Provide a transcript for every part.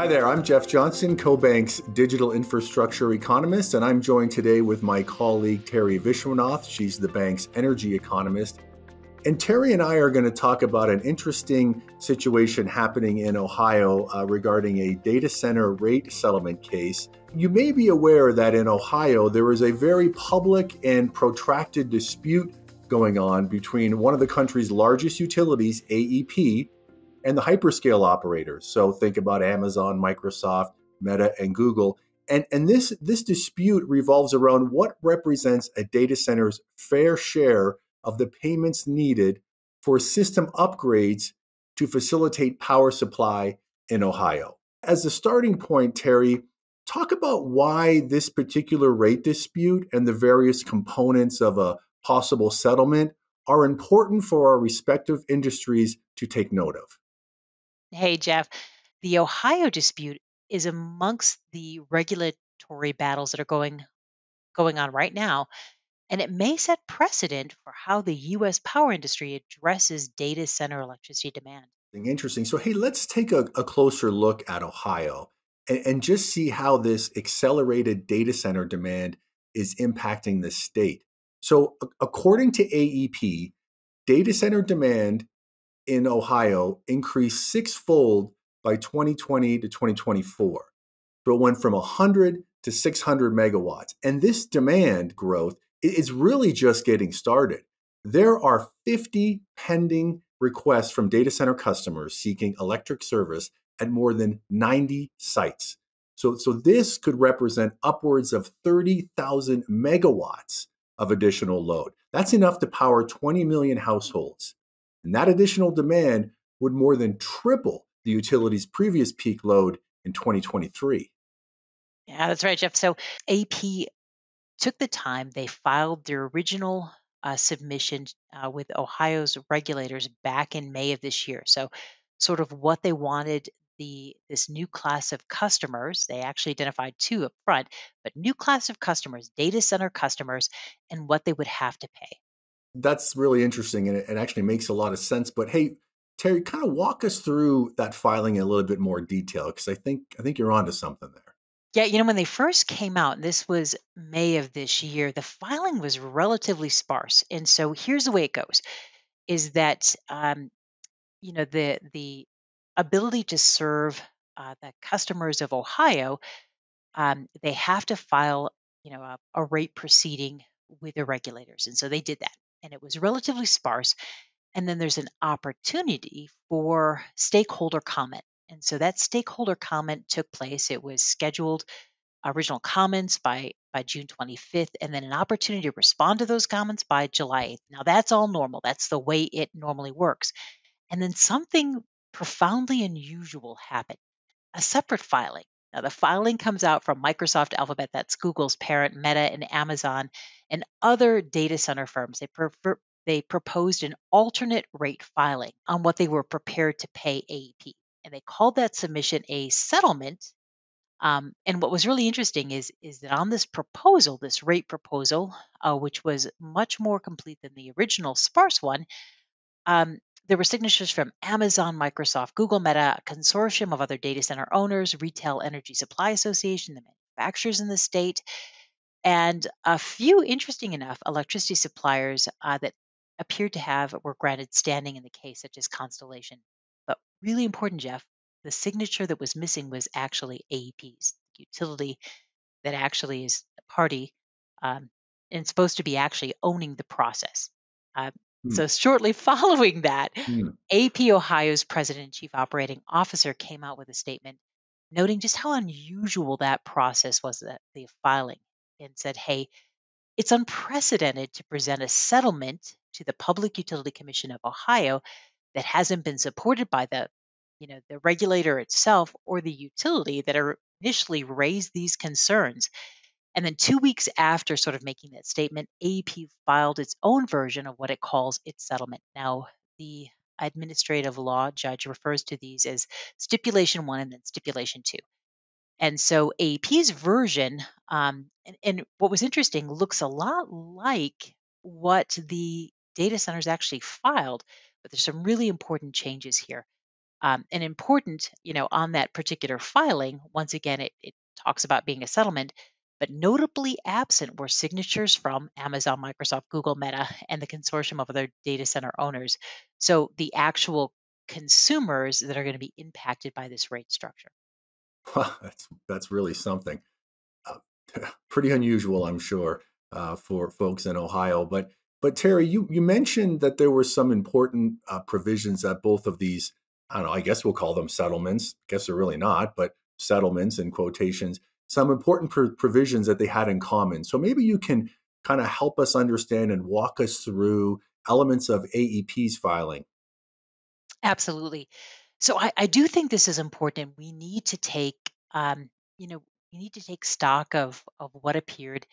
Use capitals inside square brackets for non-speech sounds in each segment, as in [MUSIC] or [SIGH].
Hi there, I'm Jeff Johnston, CoBank's digital infrastructure economist, and I'm joined today with my colleague Teri Viswanath. She's the bank's energy economist. And Teri and I are going to talk about an interesting situation happening in Ohio uh, regarding a data center rate settlement case. You may be aware that in Ohio, there is a very public and protracted dispute going on between one of the country's largest utilities, AEP, and the hyperscale operators. So think about Amazon, Microsoft, Meta, and Google. And, and this, this dispute revolves around what represents a data center's fair share of the payments needed for system upgrades to facilitate power supply in Ohio. As a starting point, Teri, talk about why this particular rate dispute and the various components of a possible settlement are important for our respective industries to take note of. Hey, Jeff. The Ohio dispute is amongst the regulatory battles that are going going on right now, and it may set precedent for how the U.S. power industry addresses data center electricity demand. Interesting. So, hey, let's take a, a closer look at Ohio and, and just see how this accelerated data center demand is impacting the state. So, according to AEP, data center demand in Ohio increased sixfold by 2020 to 2024. So it went from 100 to 600 megawatts. And this demand growth is really just getting started. There are 50 pending requests from data center customers seeking electric service at more than 90 sites. So, so this could represent upwards of 30,000 megawatts of additional load. That's enough to power 20 million households. And that additional demand would more than triple the utility's previous peak load in 2023. Yeah, that's right, Jeff. So AEP took the time, they filed their original uh, submission uh, with Ohio's regulators back in May of this year. So, sort of what they wanted the this new class of customers. They actually identified two up front, but new class of customers, data center customers, and what they would have to pay that's really interesting and it, it actually makes a lot of sense. But hey, Teri, kind of walk us through that filing in a little bit more detail because I think I think you're onto something there. Yeah, you know, when they first came out, this was May of this year, the filing was relatively sparse. And so here's the way it goes is that um, you know, the the ability to serve uh, the customers of Ohio, um, they have to file, you know, a, a rate proceeding with the regulators. And so they did that and it was relatively sparse. And then there's an opportunity for stakeholder comment. And so that stakeholder comment took place. It was scheduled original comments by by June 25th and then an opportunity to respond to those comments by July 8th. Now that's all normal. That's the way it normally works. And then something profoundly unusual happened. A separate filing. Now the filing comes out from Microsoft Alphabet, that's Google's parent, Meta and Amazon and other data center firms. They, prefer, they proposed an alternate rate filing on what they were prepared to pay AEP. And they called that submission a settlement. Um, and what was really interesting is, is that on this proposal, this rate proposal, uh, which was much more complete than the original sparse one, um, there were signatures from Amazon, Microsoft, Google, Meta, a consortium of other data center owners, Retail Energy Supply Association, the manufacturers in the state, and a few, interesting enough, electricity suppliers uh, that appeared to have were granted standing in the case, such as Constellation. But really important, Jeff, the signature that was missing was actually AEP's utility that actually is a party um, and supposed to be actually owning the process. Uh, hmm. So, shortly [LAUGHS] following that, hmm. AEP Ohio's president and chief operating officer came out with a statement noting just how unusual that process was, that the filing and said, hey, it's unprecedented to present a settlement to the Public Utility Commission of Ohio that hasn't been supported by the you know the regulator itself or the utility that initially raised these concerns and then two weeks after sort of making that statement aep filed its own version of what it calls its settlement now the administrative law judge refers to these as stipulation one and then stipulation two and so AEP's version, um, and, and what was interesting, looks a lot like what the data centers actually filed, but there's some really important changes here. Um, and important, you know, on that particular filing, once again, it, it talks about being a settlement, but notably absent were signatures from Amazon, Microsoft, Google, Meta, and the consortium of other data center owners. So the actual consumers that are going to be impacted by this rate structure. that's that's really something. Uh, [LAUGHS] pretty unusual, I'm sure, uh, for folks in Ohio. But but Teri, you you mentioned that there were some important uh, provisions that both of these I don't know, I guess we'll call them settlements. I guess they're really not, but settlements and quotations, some important pr- provisions that they had in common. So maybe you can kind of help us understand and walk us through elements of AEP's filing. Absolutely. So I, I do think this is important. We need to take, um, you know, we need to take stock of of what appeared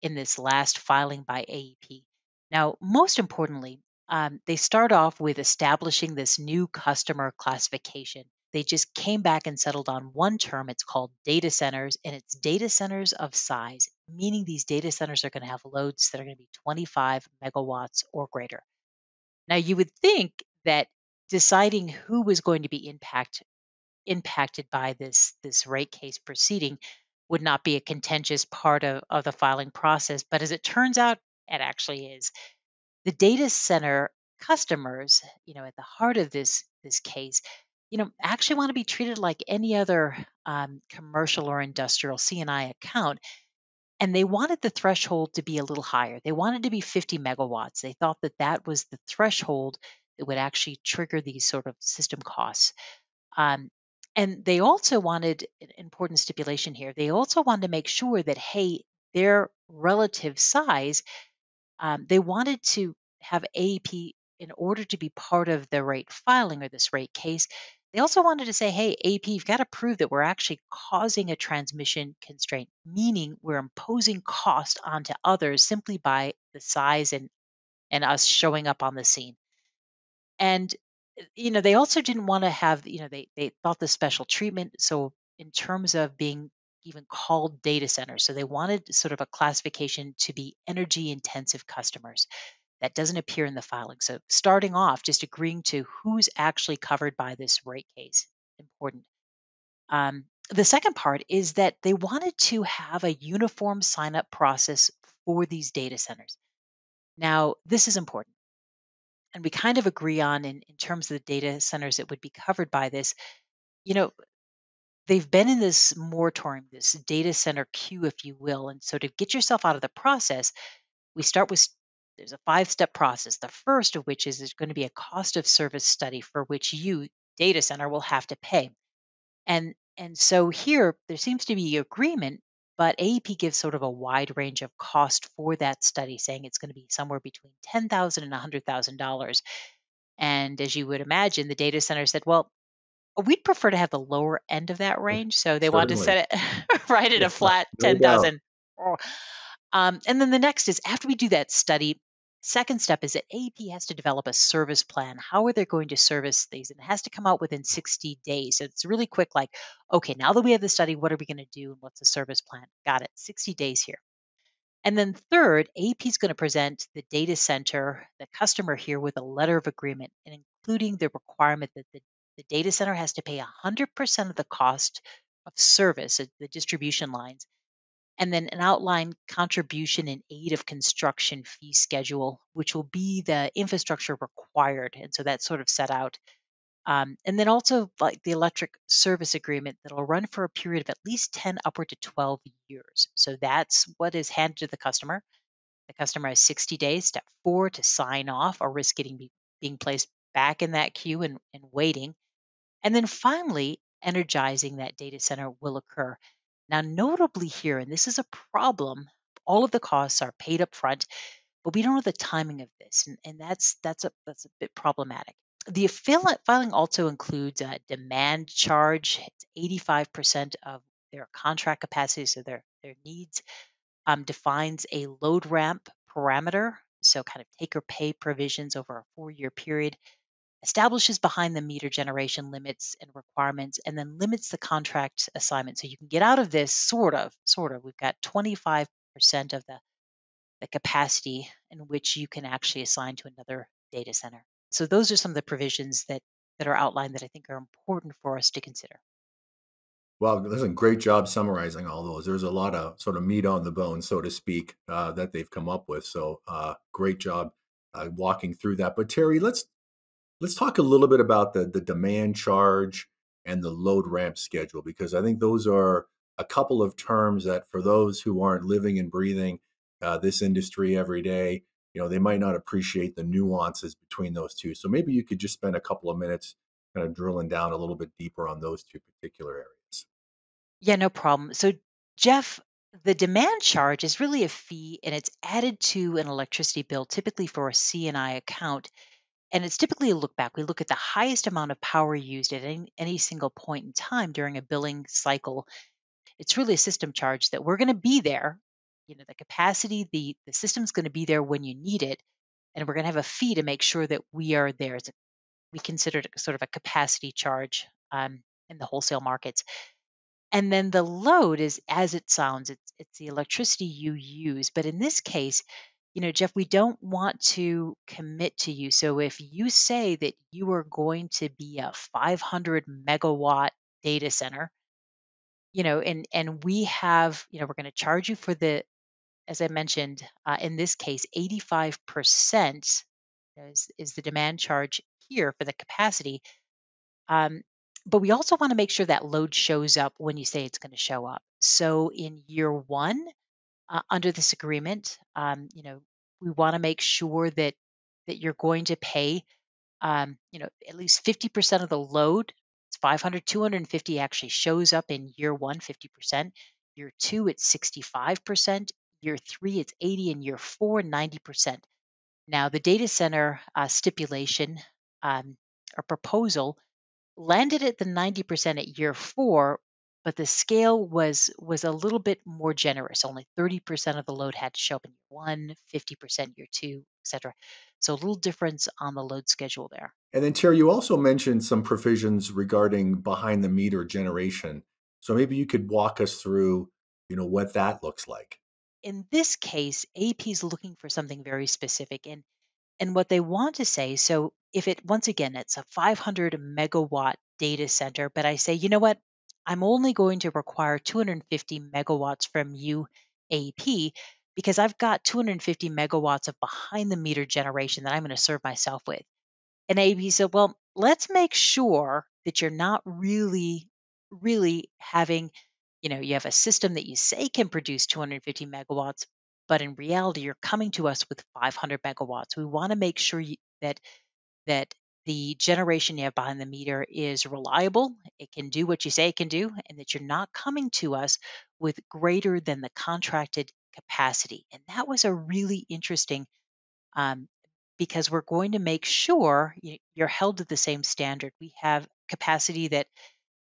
in this last filing by AEP. Now, most importantly, um, they start off with establishing this new customer classification. They just came back and settled on one term. It's called data centers, and it's data centers of size, meaning these data centers are going to have loads that are going to be 25 megawatts or greater. Now, you would think that deciding who was going to be impact, impacted by this, this rate case proceeding would not be a contentious part of, of the filing process. But as it turns out, it actually is the data center customers, you know, at the heart of this this case, you know, actually want to be treated like any other um, commercial or industrial C&I account. And they wanted the threshold to be a little higher. They wanted to be 50 megawatts. They thought that that was the threshold that would actually trigger these sort of system costs. Um, and they also wanted an important stipulation here. They also wanted to make sure that, hey, their relative size um, they wanted to have AEP in order to be part of the rate filing or this rate case. They also wanted to say, hey, AEP, you've got to prove that we're actually causing a transmission constraint, meaning we're imposing cost onto others simply by the size and, and us showing up on the scene. And uh, you know, they also didn't want to have, you know, they they thought the special treatment. So in terms of being even called data centers. So they wanted sort of a classification to be energy intensive customers. That doesn't appear in the filing. So starting off, just agreeing to who's actually covered by this rate case. Important. Um, the second part is that they wanted to have a uniform sign up process for these data centers. Now, this is important. And we kind of agree on in, in terms of the data centers that would be covered by this. You know, they've been in this moratorium, this data center queue, if you will. And so to get yourself out of the process, we start with there's a five step process. The first of which is there's going to be a cost of service study for which you, data center, will have to pay. And and so here there seems to be agreement, but AEP gives sort of a wide range of cost for that study, saying it's going to be somewhere between 10,000 and a hundred thousand dollars. And as you would imagine, the data center said, well, We'd prefer to have the lower end of that mm, range, so they wanted to set it [LAUGHS] right at a flat no 10,000. Um, and then the next is after we do that study, second step is that AEP has to develop a service plan. How are they going to service these? And it has to come out within 60 days. So it's really quick, like, okay, now that we have the study, what are we going to do and what's the service plan? Got it. 60 days here. And then third, AEP is going to present the data center, the customer here with a letter of agreement and including the requirement that the the data center has to pay 100% of the cost of service, the distribution lines, and then an outline contribution in aid of construction fee schedule, which will be the infrastructure required. And so that's sort of set out. Um, and then also like the electric service agreement that'll run for a period of at least 10 upward to 12 years. So that's what is handed to the customer. The customer has 60 days, step four, to sign off or risk getting be, being placed back in that queue and, and waiting. And then finally, energizing that data center will occur. Now, notably here, and this is a problem, all of the costs are paid up front, but we don't know the timing of this, and, and that's that's a that's a bit problematic. The affiliate filing also includes a demand charge. It's 85% of their contract capacity, so their their needs. Um, defines a load ramp parameter, so kind of take or pay provisions over a four year period establishes behind the meter generation limits and requirements and then limits the contract assignment so you can get out of this sort of sort of we've got 25% of the the capacity in which you can actually assign to another data center so those are some of the provisions that that are outlined that I think are important for us to consider. Well, listen, great job summarizing all those. There's a lot of sort of meat on the bone, so to speak, uh, that they've come up with. So, uh, great job uh, walking through that. But Teri, let's let's talk a little bit about the the demand charge and the load ramp schedule because I think those are a couple of terms that, for those who aren't living and breathing uh, this industry every day, you know, they might not appreciate the nuances between those two. So maybe you could just spend a couple of minutes kind of drilling down a little bit deeper on those two particular areas. Yeah, no problem. So, Jeff, the demand charge is really a fee and it's added to an electricity bill, typically for a C&I account. And it's typically a look back. We look at the highest amount of power used at any, any single point in time during a billing cycle. It's really a system charge that we're going to be there. You know, the capacity, the, the system's going to be there when you need it. And we're going to have a fee to make sure that we are there. It's a, we consider it sort of a capacity charge um, in the wholesale markets. And then the load is as it sounds, it's it's the electricity you use. But in this case, you know, Jeff, we don't want to commit to you. So if you say that you are going to be a 500 megawatt data center, you know, and and we have, you know, we're going to charge you for the, as I mentioned, uh, in this case, 85% is, is the demand charge here for the capacity. Um, but we also want to make sure that load shows up when you say it's going to show up. So in year one, uh, under this agreement, um, you know, we want to make sure that that you're going to pay, um, you know, at least 50% of the load. It's 500, 250 actually shows up in year one, 50%. Year two, it's 65%. Year three, it's 80, and year four, 90%. Now, the data center uh, stipulation um, or proposal landed at the 90% at year four, but the scale was was a little bit more generous. Only 30% of the load had to show up in year one, 50% year two, etc. So a little difference on the load schedule there. And then Teri, you also mentioned some provisions regarding behind the meter generation. So maybe you could walk us through, you know, what that looks like. In this case, AEP is looking for something very specific. And and what they want to say, so if it, once again, it's a 500 megawatt data center, but I say, you know what, I'm only going to require 250 megawatts from you, AEP, because I've got 250 megawatts of behind the meter generation that I'm going to serve myself with. And AEP said, well, let's make sure that you're not really, really having, you know, you have a system that you say can produce 250 megawatts, but in reality you're coming to us with 500 megawatts we want to make sure you, that that the generation you have behind the meter is reliable it can do what you say it can do and that you're not coming to us with greater than the contracted capacity and that was a really interesting um, because we're going to make sure you're held to the same standard we have capacity that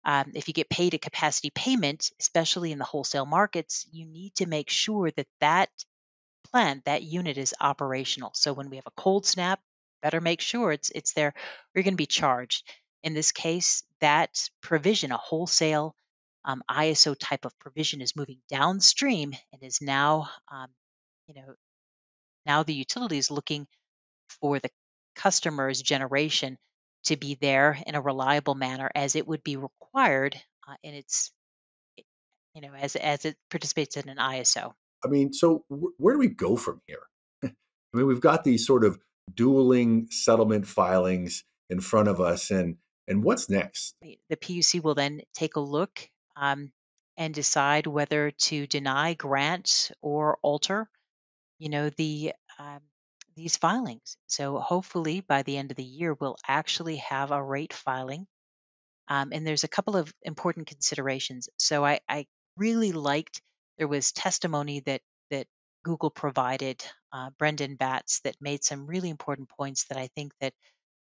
um, if you get paid a capacity payment, especially in the wholesale markets, you need to make sure that that plant, that unit is operational. So when we have a cold snap, better make sure it's it's there. You're going to be charged. In this case, that provision, a wholesale um, ISO type of provision, is moving downstream and is now, um, you know, now the utility is looking for the customer's generation to be there in a reliable manner as it would be required uh, in its you know as as it participates in an ISO. I mean, so w- where do we go from here? [LAUGHS] I mean, we've got these sort of dueling settlement filings in front of us, and and what's next? The PUC will then take a look um, and decide whether to deny, grant, or alter, you know, the um, these filings. So hopefully by the end of the year, we'll actually have a rate filing. Um, and there's a couple of important considerations. So I, I really liked there was testimony that that Google provided, uh, Brendan Batts, that made some really important points that I think that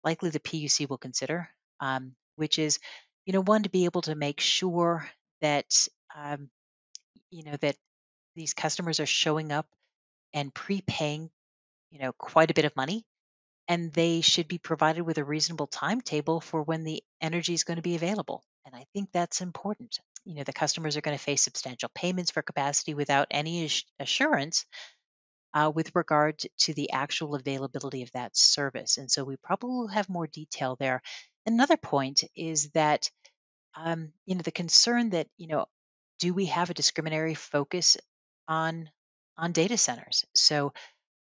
likely the PUC will consider, um, which is, you know, one to be able to make sure that, um, you know, that these customers are showing up and prepaying you know, quite a bit of money, and they should be provided with a reasonable timetable for when the energy is going to be available. And I think that's important. You know, the customers are going to face substantial payments for capacity without any assurance uh, with regard to the actual availability of that service. And so we probably will have more detail there. Another point is that, um, you know, the concern that, you know, do we have a discriminatory focus on on data centers? So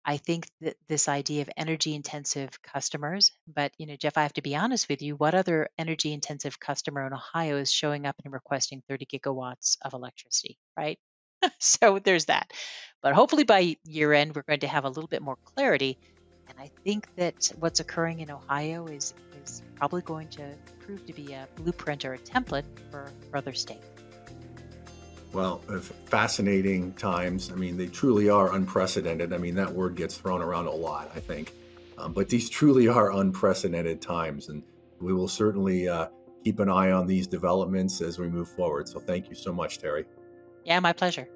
I think that this idea of energy intensive customers, but you know, Jeff, I have to be honest with you, what other energy intensive customer in Ohio is showing up and requesting 30 gigawatts of electricity, right? [LAUGHS] so there's that. But hopefully by year end, we're going to have a little bit more clarity. And I think that what's occurring in Ohio is, is probably going to prove to be a blueprint or a template for, for other states. Well, uh, fascinating times. I mean, they truly are unprecedented. I mean, that word gets thrown around a lot, I think. Um, but these truly are unprecedented times. And we will certainly uh, keep an eye on these developments as we move forward. So thank you so much, Teri. Yeah, my pleasure.